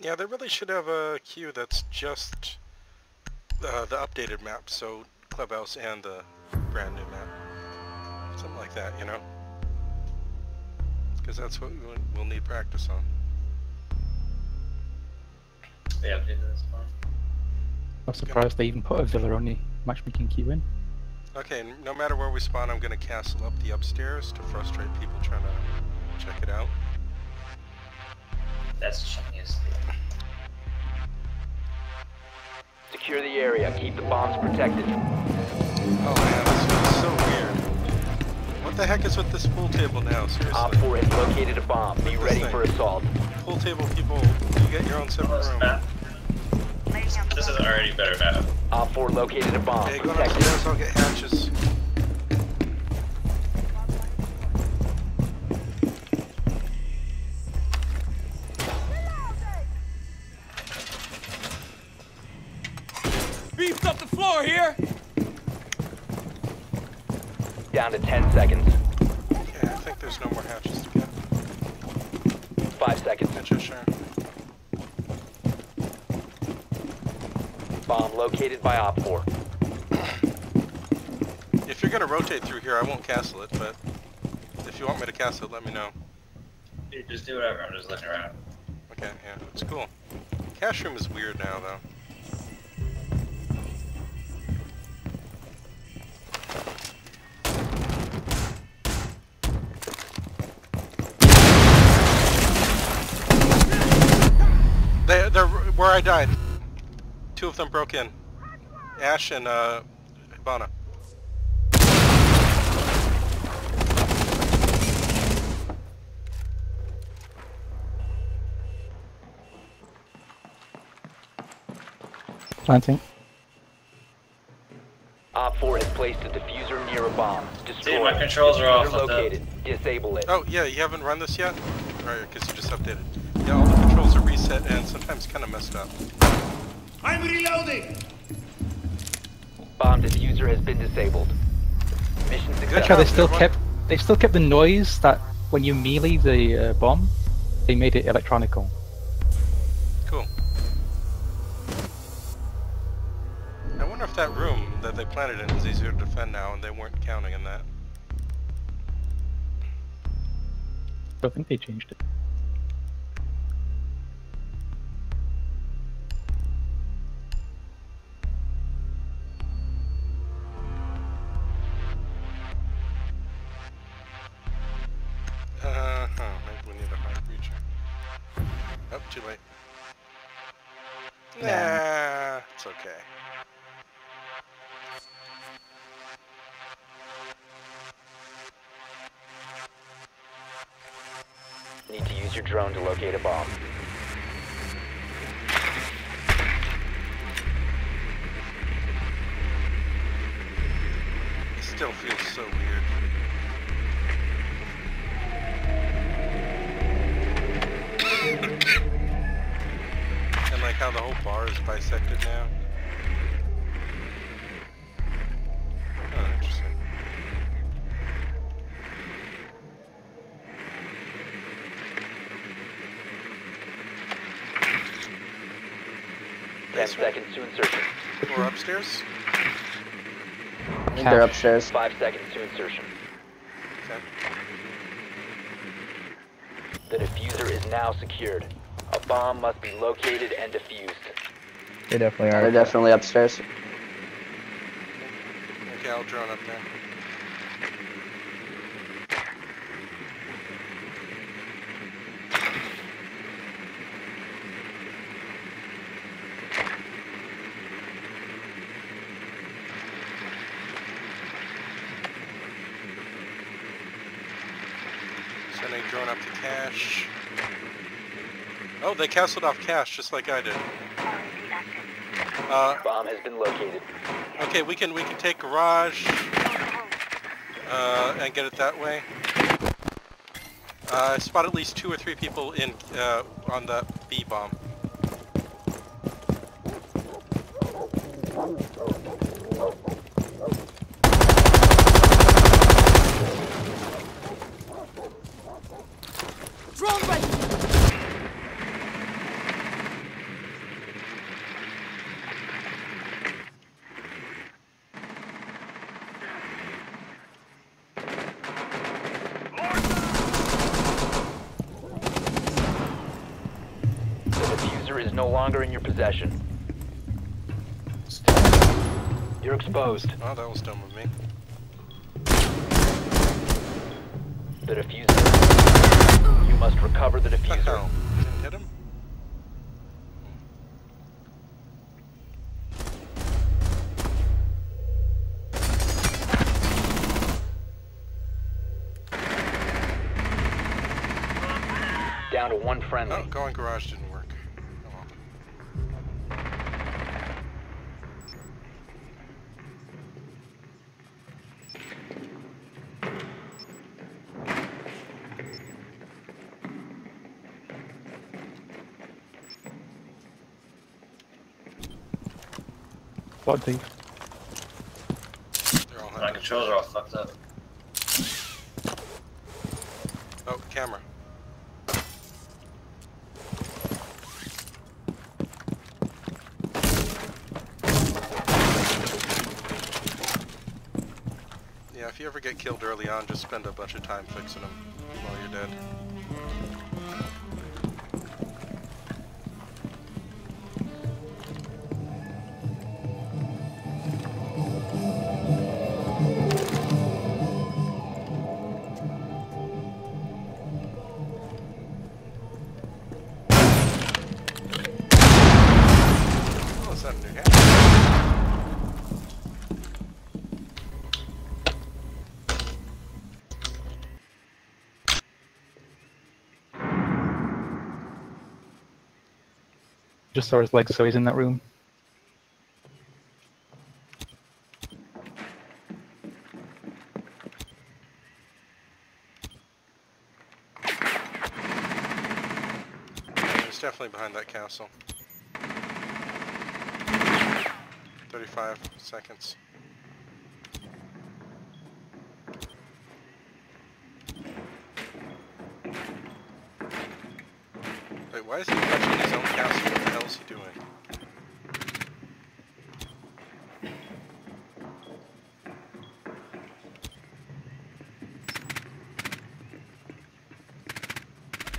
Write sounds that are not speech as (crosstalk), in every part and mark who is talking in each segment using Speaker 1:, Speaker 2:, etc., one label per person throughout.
Speaker 1: Yeah, they really should have a queue that's just uh, the updated map, so Clubhouse and the brand new map. Something like that, you know? Because that's what we'll, we'll need practice on.
Speaker 2: They updated this one.
Speaker 3: I'm surprised they even put a Villa only matchmaking queue in.
Speaker 1: Okay, no matter where we spawn, I'm gonna castle up the upstairs to frustrate people trying to check it out.
Speaker 2: That's genius.
Speaker 4: Secure the area. Keep the bombs protected.
Speaker 1: Oh man, this is so weird. What the heck is with this pool table now,
Speaker 4: Op
Speaker 1: seriously?
Speaker 4: 4 has located a bomb. Be ready
Speaker 1: thing.
Speaker 4: for assault.
Speaker 1: Pool table people, you get your own separate
Speaker 2: This
Speaker 1: room.
Speaker 2: map. This is already better map.
Speaker 4: OPFOR located a bomb.
Speaker 1: Okay, go
Speaker 4: Protect it.
Speaker 1: downstairs, I'll get hatches.
Speaker 5: Beefed up the floor here!
Speaker 4: Down to 10 seconds.
Speaker 1: Okay, I think there's no more hatches to get.
Speaker 4: 5 seconds.
Speaker 1: Hatches, sure.
Speaker 4: Bomb located by OPFOR. (clears throat)
Speaker 1: If you're gonna rotate through here, I won't castle it, but if you want me to castle it, let me know.
Speaker 2: Dude, just do whatever. I'm just looking around.
Speaker 1: Okay, yeah, it's cool. Cash room is weird now, though. Where I died. Two of them broke in. Ash and uh, Hibana.
Speaker 3: Planting.
Speaker 4: OPFOR has placed a defuser near a bomb. Destroy
Speaker 2: Dude, my controls are off.
Speaker 4: Located. Disable it.
Speaker 1: Oh, yeah, you haven't run this yet? Right, because you just updated. Yeah, all the controls are reset and sometimes kind of messed up.
Speaker 5: I'm reloading!
Speaker 4: Bomb defuser has been disabled. Mission
Speaker 1: Good
Speaker 3: Actually,
Speaker 4: successful.
Speaker 3: they still kept they still kept the noise that when you melee the uh, bomb, they made it electronical.
Speaker 1: Cool. I wonder if that room that they planted in is easier to defend now and they weren't counting in that.
Speaker 3: I don't think they changed it.
Speaker 1: Nah, it's okay.
Speaker 4: Need to use your drone to locate a bomb.
Speaker 1: It still feels so weird. How the whole bar is bisected now. Oh, interesting.
Speaker 4: Ten seconds to insertion.
Speaker 1: Or upstairs?
Speaker 6: I think they're upstairs.
Speaker 4: Five seconds to insertion.
Speaker 1: Okay.
Speaker 4: The defuser is now secured. A bomb must be located and defused.
Speaker 6: They definitely are. They're definitely upstairs.
Speaker 1: Okay, I'll drone up there. Sending drone up to cache. Oh, they castled off cash just like I did. Uh,
Speaker 4: Bomb has been located.
Speaker 1: Okay, we can we can take garage uh, and get it that way. Uh, I spot at least two or three people in uh, on the B bomb.
Speaker 5: Drone ready!
Speaker 4: defuser is no longer in your possession. You're exposed.
Speaker 1: Oh, that was dumb of me.
Speaker 4: The defuser. You must recover the
Speaker 1: defuser. Didn't hit him?
Speaker 4: Down to one friendly.
Speaker 1: Oh, going garage didn't work. Oh well.
Speaker 3: What the?
Speaker 1: They're
Speaker 2: My controls are all fucked up.
Speaker 1: Oh, camera. Yeah, if you ever get killed early on, just spend a bunch of time fixing them while you're dead.
Speaker 3: Just saw his legs, so he's in that room.
Speaker 1: He's definitely behind that castle. 35 seconds. Wait, why is he touching his own castle? Doing?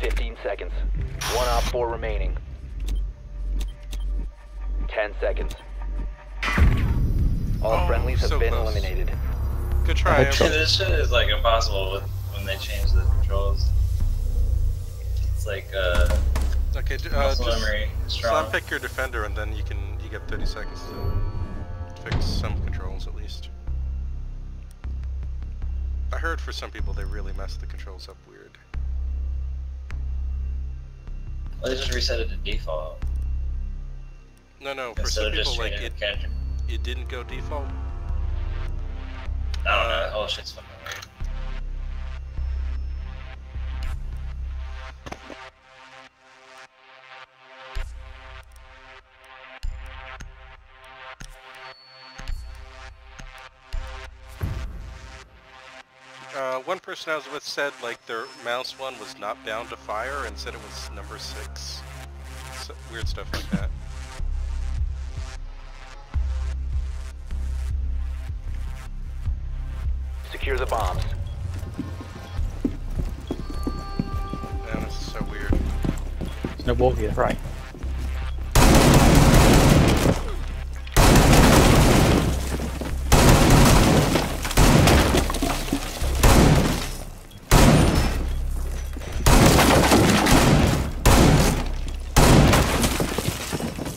Speaker 4: Fifteen seconds. One OPFOR remaining. Ten seconds. All
Speaker 1: Oh,
Speaker 4: friendlies have
Speaker 1: so
Speaker 4: been
Speaker 1: close.
Speaker 4: eliminated.
Speaker 1: Good try.
Speaker 2: Yeah, this shit is like impossible with, when they change the controls. It's like uh,
Speaker 1: Okay, uh, just slam pick your defender and then you can you get 30 seconds to fix some controls at least. I heard for some people they really mess the controls up weird.
Speaker 2: Well, they just reset it to default
Speaker 1: No, no, for some people like it, it didn't go default.
Speaker 2: I don't know.
Speaker 1: uh,
Speaker 2: Oh shit's fucking
Speaker 1: one person I was with said like their mouse one was not bound to fire and said it was number six. So, weird stuff like that.
Speaker 4: Secure the bombs.
Speaker 1: Man, this is so weird.
Speaker 3: There's no wall here, right?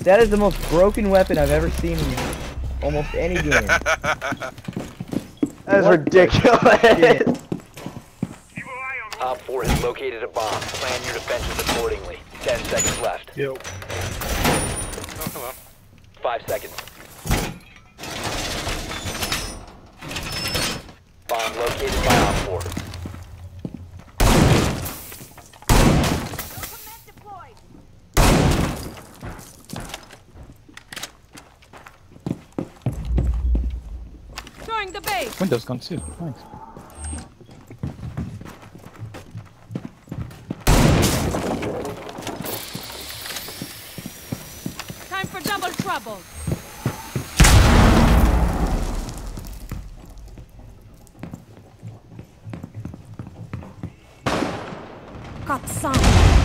Speaker 6: That is the most broken weapon I've ever seen in almost any game.
Speaker 1: That (laughs)
Speaker 6: That is
Speaker 7: What
Speaker 6: ridiculous.
Speaker 4: OPFOR has located a bomb. Plan your defenses accordingly. 10 seconds left.
Speaker 3: Yo.
Speaker 1: oh, hello.
Speaker 4: 5 seconds. Bomb located by
Speaker 8: OPFOR.
Speaker 3: Windows gone too. Thanks.
Speaker 8: Time for double trouble. Got some.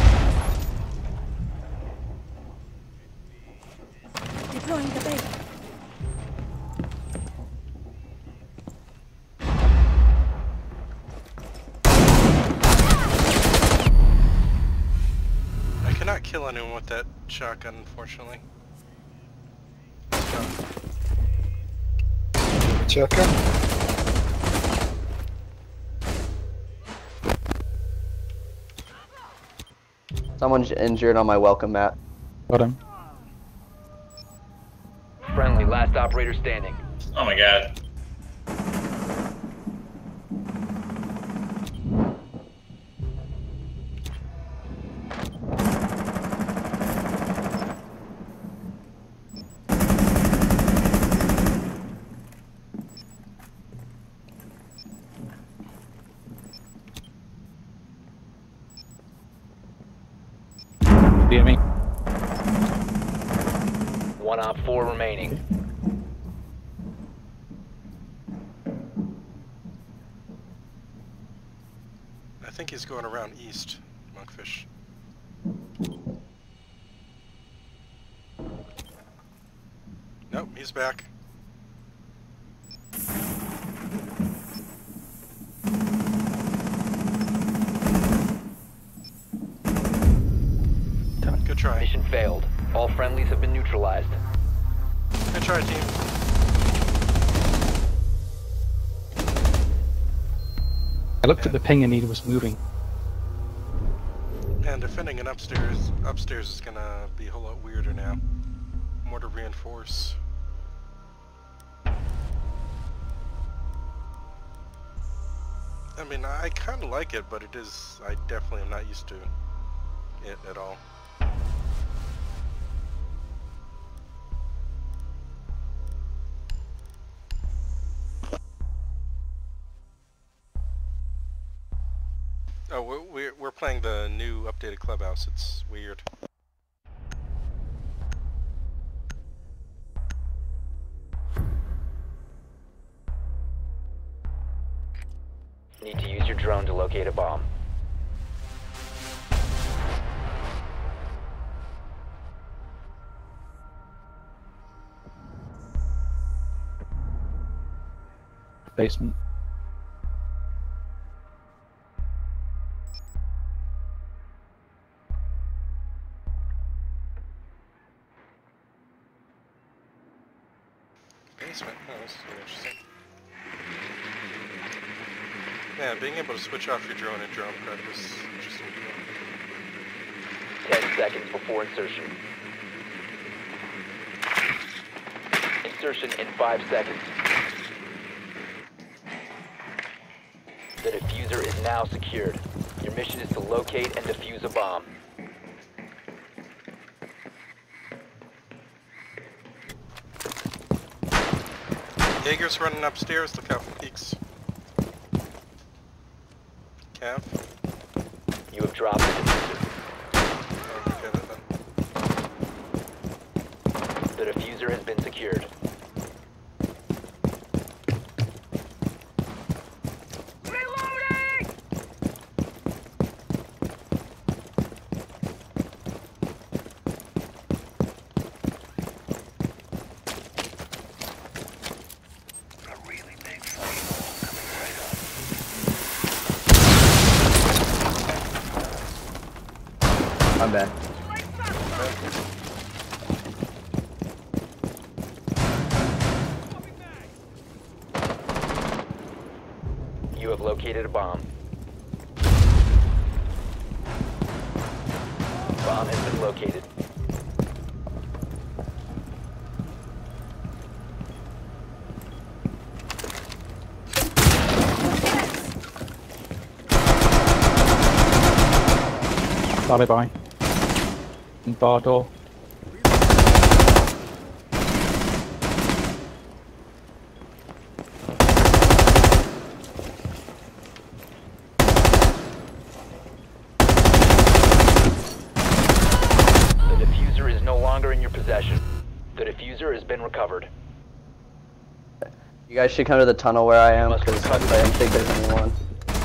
Speaker 1: Kill anyone with that shotgun, unfortunately.
Speaker 7: Shotgun?
Speaker 9: Someone's injured on my welcome mat.
Speaker 3: Got him.
Speaker 4: Friendly, last operator standing.
Speaker 2: Oh my god.
Speaker 3: Near me.
Speaker 4: One OPFOR remaining.
Speaker 1: I think he's going around east, Monkfish. Nope, he's back.
Speaker 4: Failed. All friendlies have been neutralized.
Speaker 1: Good try, team.
Speaker 3: I looked at the ping and it was moving.
Speaker 1: And defending an upstairs upstairs is gonna be a whole lot weirder now. More to reinforce. I mean, I kind of like it, but it is. I definitely am not used to it at all. Playing the new updated clubhouse. It's weird.
Speaker 4: Need to use your drone to locate a bomb.
Speaker 3: Basement.
Speaker 1: Basement. Switch off your drone and drone prep is interesting. me.
Speaker 4: 10 seconds before insertion. Insertion in 5 seconds. The defuser is now secured. Your mission is to locate and defuse a bomb.
Speaker 1: Jaeger's running upstairs. Look out for peeks.
Speaker 4: You have dropped the
Speaker 1: defuser. Forget it then.
Speaker 4: The defuser has been secured.
Speaker 9: I'm back.
Speaker 4: You have located a bomb. Bomb has been located.
Speaker 3: Bye bye. And bar door.
Speaker 4: The defuser is no longer in your possession. The defuser has been recovered.
Speaker 9: You guys should come to the tunnel where I am,
Speaker 4: Must
Speaker 9: because I
Speaker 4: recover.
Speaker 9: don't think there's anyone.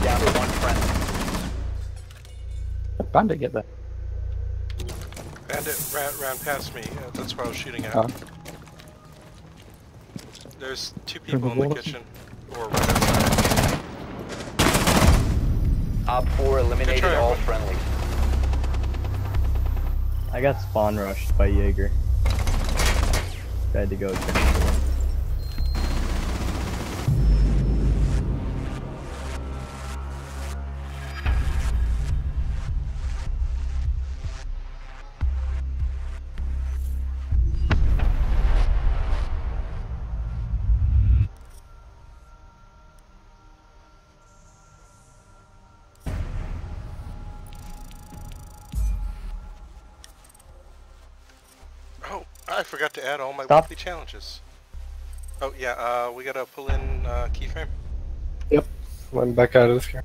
Speaker 4: Down to one friend.
Speaker 3: Bandit get there.
Speaker 1: Bandit ran, ran past me. Uh, that's why I was shooting at. There's two people in the kitchen. Or right outside.
Speaker 4: OPFOR eliminated all
Speaker 1: everyone.
Speaker 4: friendlies.
Speaker 10: I got spawn rushed by Jaeger. Tried to go. check.
Speaker 1: I forgot to add all my
Speaker 10: Stop.
Speaker 1: weekly challenges. Oh yeah, uh, we gotta pull in uh, keyframe.
Speaker 7: Yep, I'm back out of this game.